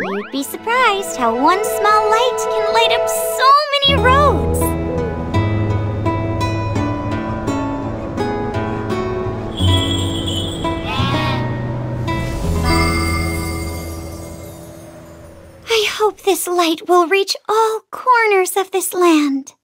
You'd be surprised how one small light can light up so many roads. I hope this light will reach all corners of this land.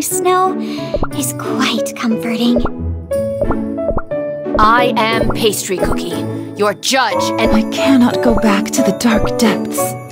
Falling snow is quite comforting. I am Pastry Cookie, your judge and I cannot go back to the dark depths.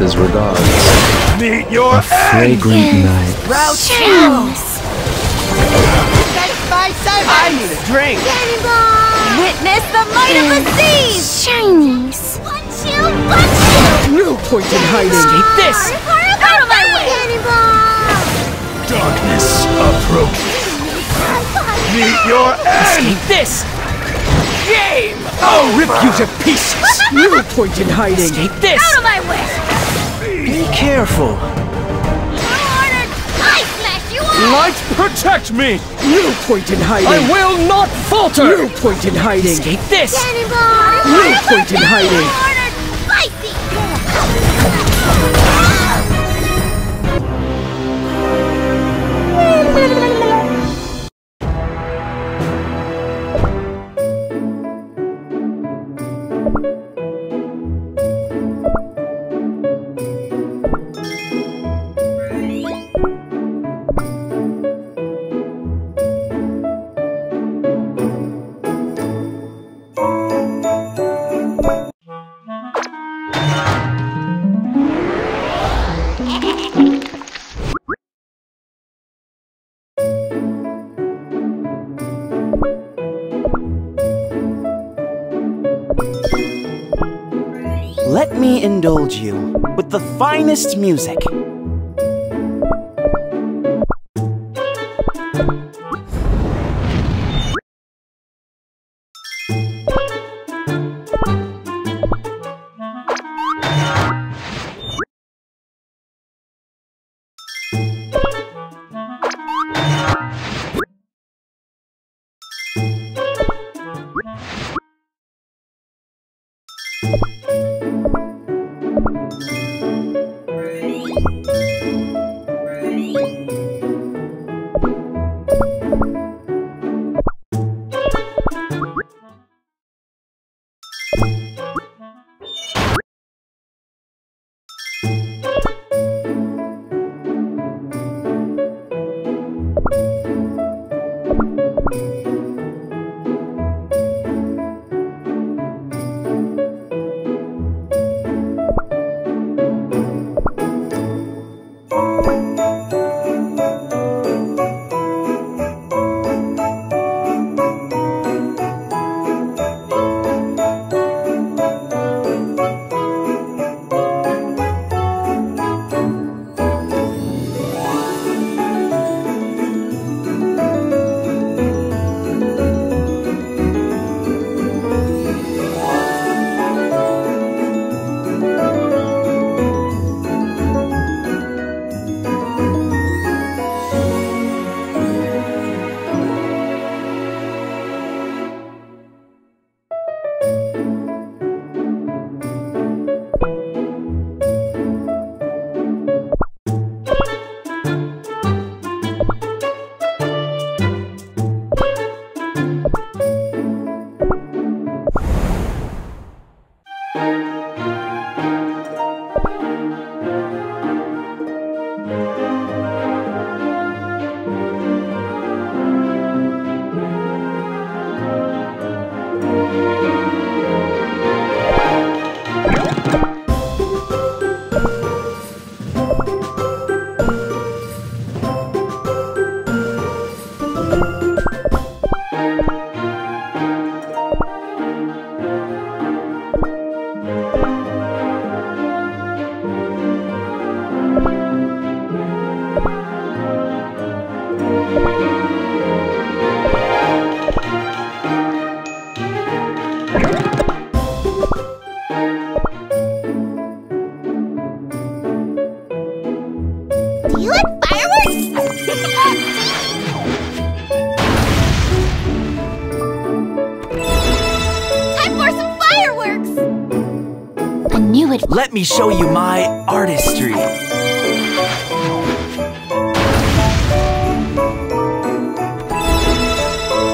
His regards. Meet your A fragrant night. Shinies. Thanks, my I need a drink. Witness the might of the seas! Shinies. No point in hiding. Escape this. Out of my way! Darkness approaching. Meet your end. Escape this! Game. I'll rip you to pieces! No point in hiding! Escape this! Out of my way! Be careful! I smash you! Light, protect me! No point in hiding! I will not falter! No point in hiding! Escape this! No point in hiding! Let indulge you with the finest music. 음. Me show you my artistry.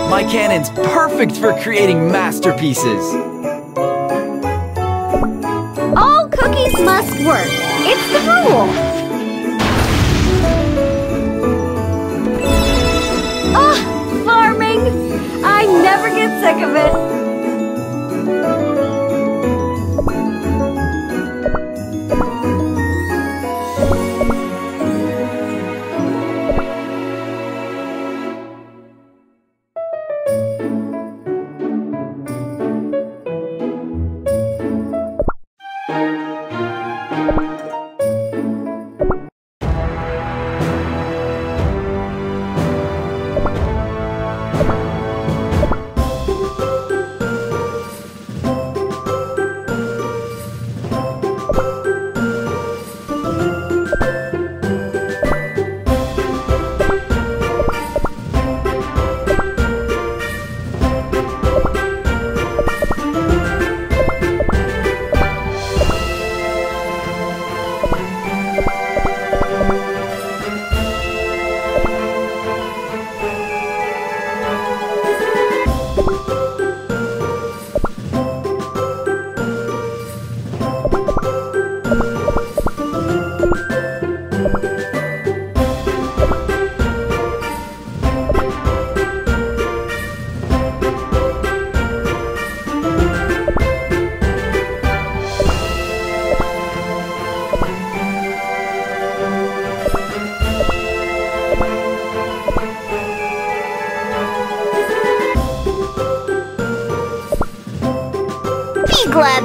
My cannon's perfect for creating masterpieces. All cookies must work. It's the rule. Ah, farming. I never get sick of it.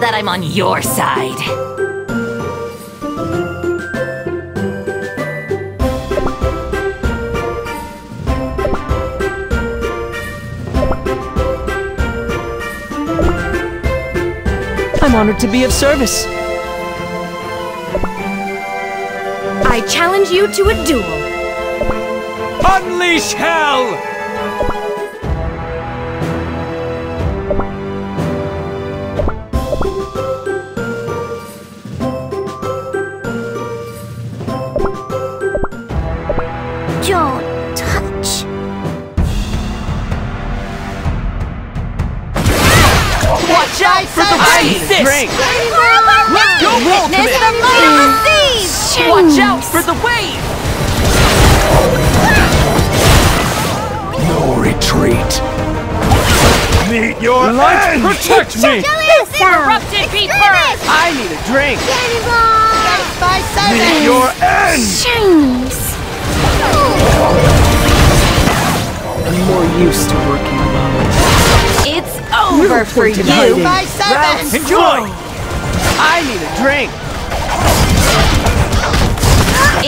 That I'm on your side. I'm honored to be of service. I challenge you to a duel. Unleash hell! Watch for the ice drink! Let's go, Ultimate! Watch out for the wave! No retreat! Meet your Light end! protect me! Interrupted people! I need a drink! Cannonball! Meet your end! Shoes! I'm more used to working alone. It's over for point in you! hiding. Enjoy! I need a drink!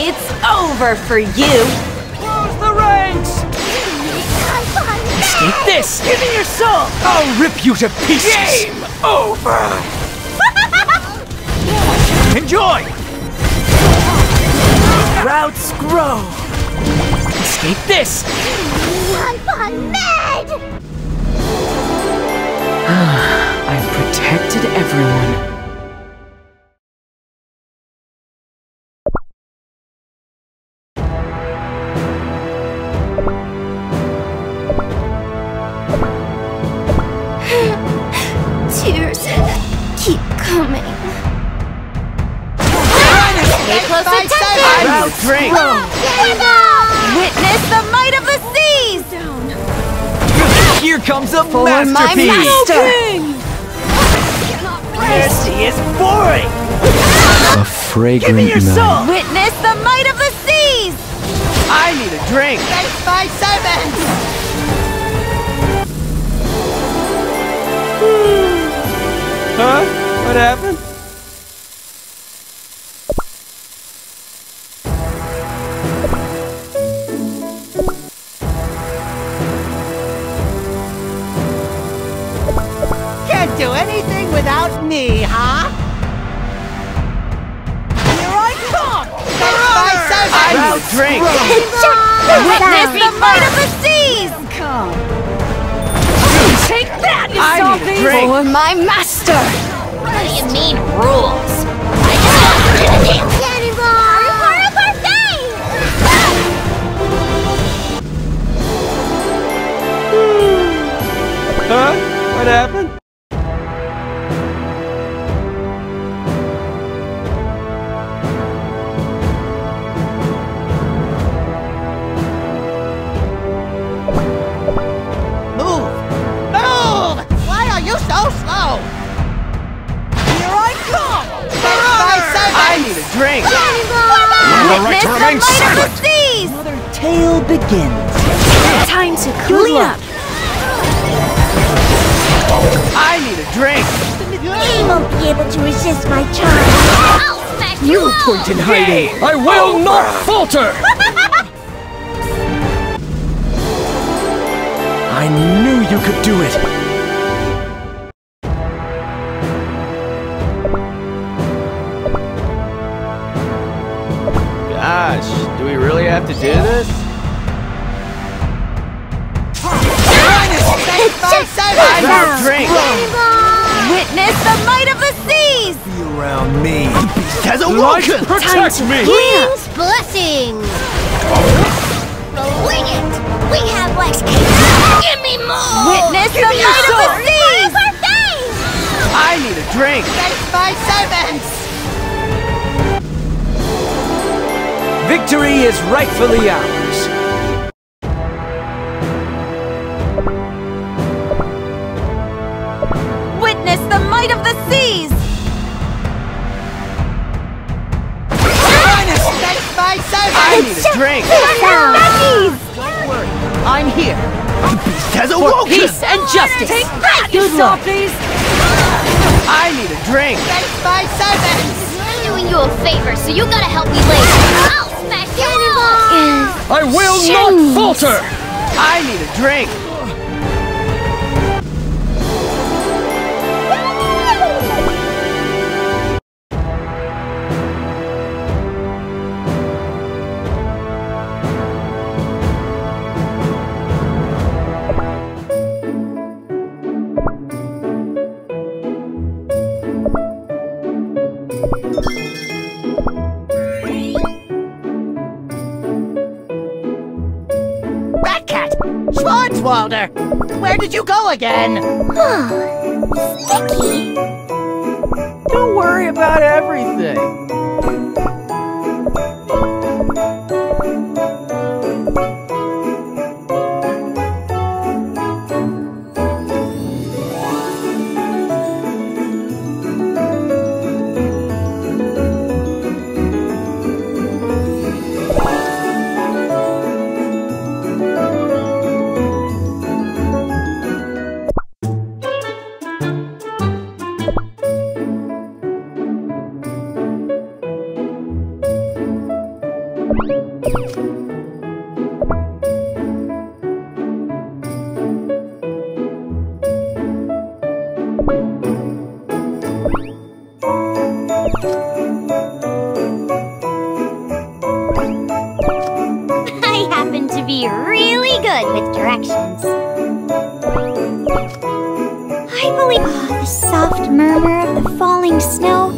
It's over for you! Close the ranks! Escape this! Give me your soul! I'll rip you to pieces! Game over! Enjoy! Routes grow! Escape this! I've protected everyone. Tears keep coming. Stay close attention! Route drink! Witness the might of the seas! Here comes a For my masterpiece! master! Mercy is boring! A fragrant Give me your night. Witness the might of the seas! I need a drink! Thanks, my servants! Hmm. Huh? What happened? Without me, huh? Here I come! I need a drink! Witness the might of the seas! Come. Take that, you I need a drink! For my master! What do you mean, rules? Huh? What happened? I need a drink! You won't be able to resist my charm. No point in hiding. I will oh. not falter! I knew you could do it. Gosh, do we really have to do this? I need drink! Witness the might of the seas! Around me! Has Light protect me! King's blessings. Bring it. We have less Give me more. Witness the might of the seas! I need a drink! Thanks, my servants! Victory is rightfully ours! I need a drink! I'm here. The beast Has awoken! Peace and justice! Take that, you softies! I need a drink! I'm doing you a favor, so you gotta help me later. I'll smash you all. I will not falter! I need a drink! Where did you go again? Sticky. Don't worry about everything. I happen to be really good with directions. I believe oh, the soft murmur of the falling snow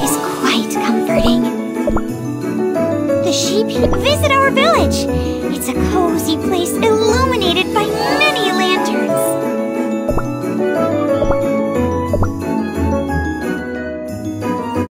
is quite comforting. The sheep visit our village.